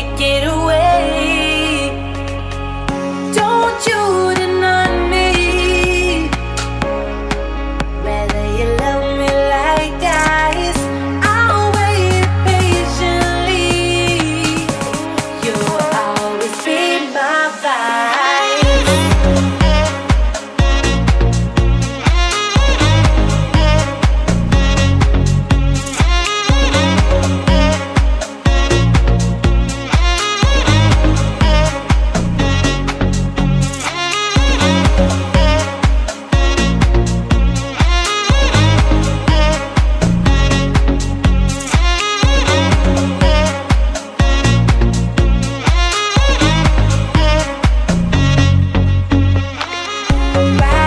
take it away. Don't you deny me. Whether you love me like ice, I'll wait patiently. You'll always be my vibe. around